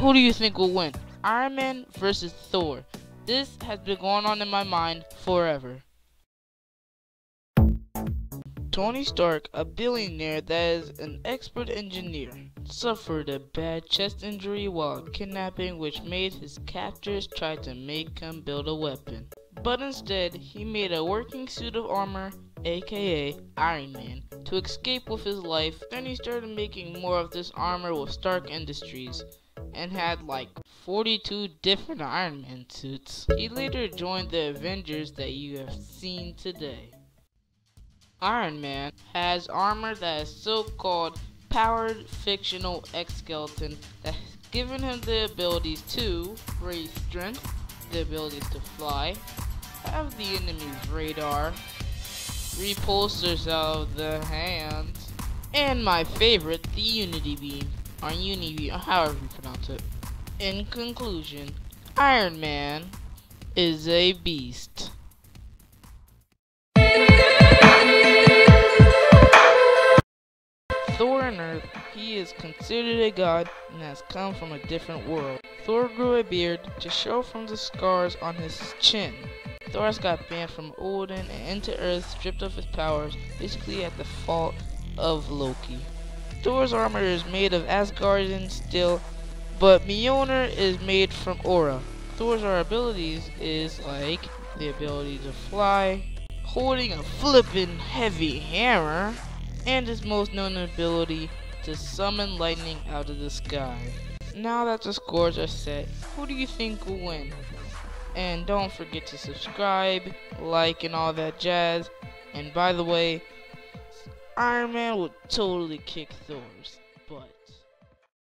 Who do you think will win? Iron Man versus Thor. This has been going on in my mind forever. Tony Stark, a billionaire that is an expert engineer, suffered a bad chest injury while kidnapping which made his captors try to make him build a weapon. But instead, he made a working suit of armor, aka Iron Man, to escape with his life. Then he started making more of this armor with Stark Industries and had like 42 different Iron Man suits. He later joined the Avengers that you have seen today. Iron Man has armor that is so-called powered fictional exoskeleton that has given him the abilities to raise strength, the abilities to fly, have the enemy's radar, repulsors of the hands, and my favorite, the Unity Beam, or Unity Beam, however you pronounce it. In conclusion, Iron Man is a beast. Thor on Earth, he is considered a god and has come from a different world. Thor grew a beard to show from the scars on his chin. Thor got banned from Odin and into Earth, stripped of his powers, basically at the fault of Loki. Thor's armor is made of Asgardian steel, but Mjolnir is made from Aura. Thor's abilities is like the ability to fly, holding a flippin' heavy hammer, and his most known ability to summon lightning out of the sky. Now that the scores are set, who do you think will win? And don't forget to subscribe, like, and all that jazz. And by the way, Iron Man would totally kick Thor's.